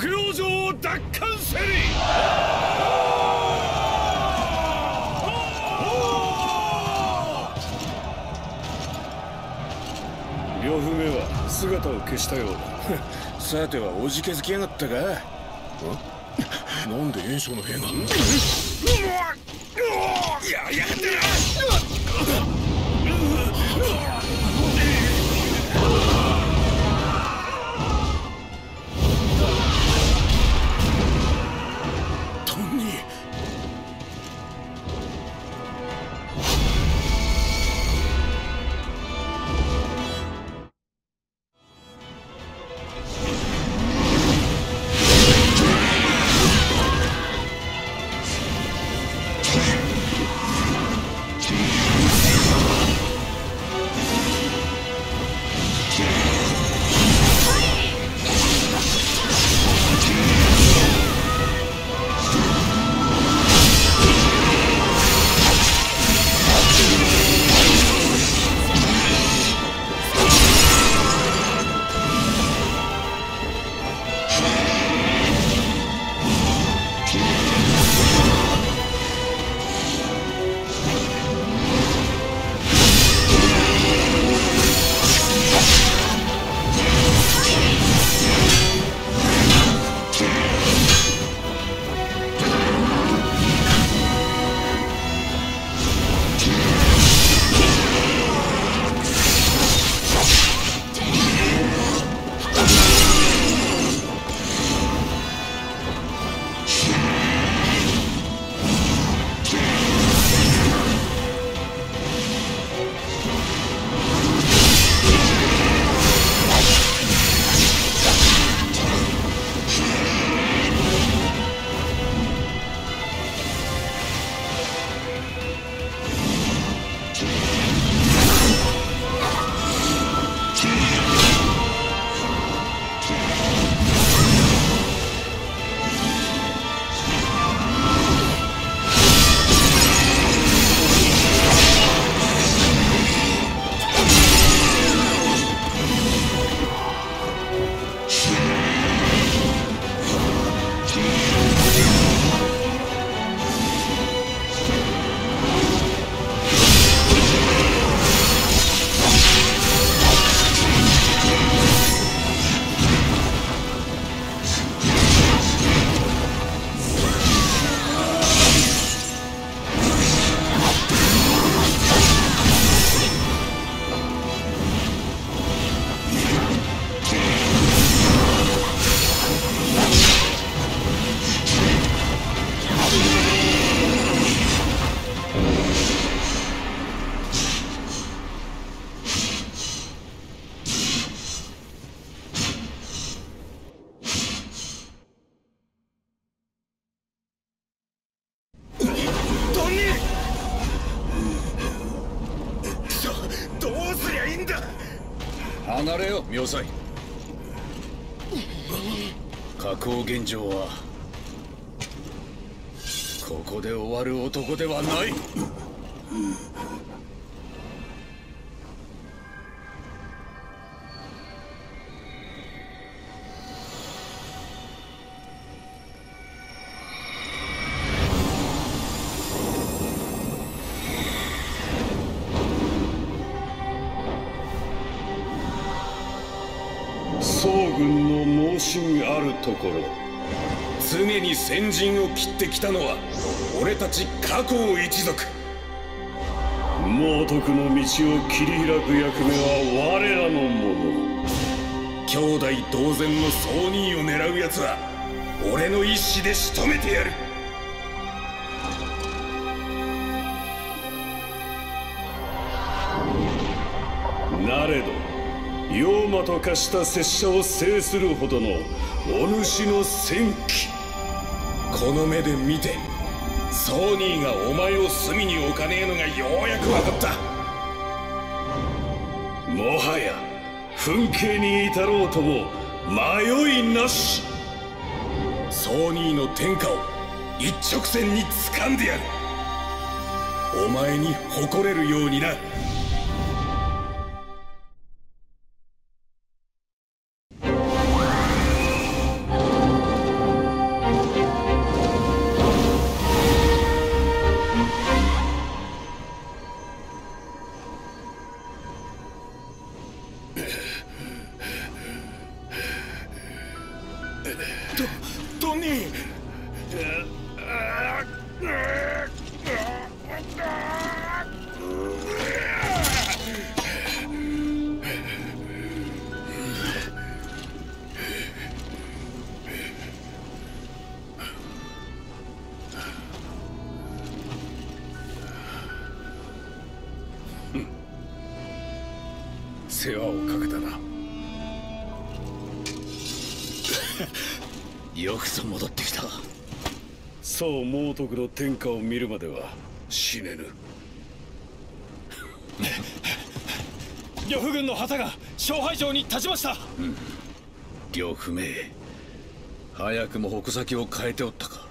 極老城を奪還せり！めは姿を消したようだ。さてはおじけづきやがったか？なんで炎章の兵が？ややがってな！Watch him. 離れよ妙才。加工現状はここで終わる男ではない。宋軍の猛進あるところ。常に先陣を切ってきたのは俺たち加工一族。猛徳の道を切り開く役目は我らのもの。兄弟同然の総任を狙う奴は俺の一子で仕留めてやる。なれど妖魔と化した拙者を制するほどのお主の戦機この目で見てソーニーがお前を隅に置かねえのがようやく分かった。もはや墳景に至ろうとも迷いなし。ソーニーの天下を一直線に掴んでやる。お前に誇れるようにな。世話をかけたな。よくぞ戻ってきた。そう猛徳の天下を見るまでは死ねぬ。呂布軍の旗が勝敗城に立ちました。呂不明早くも矛先を変えておったか、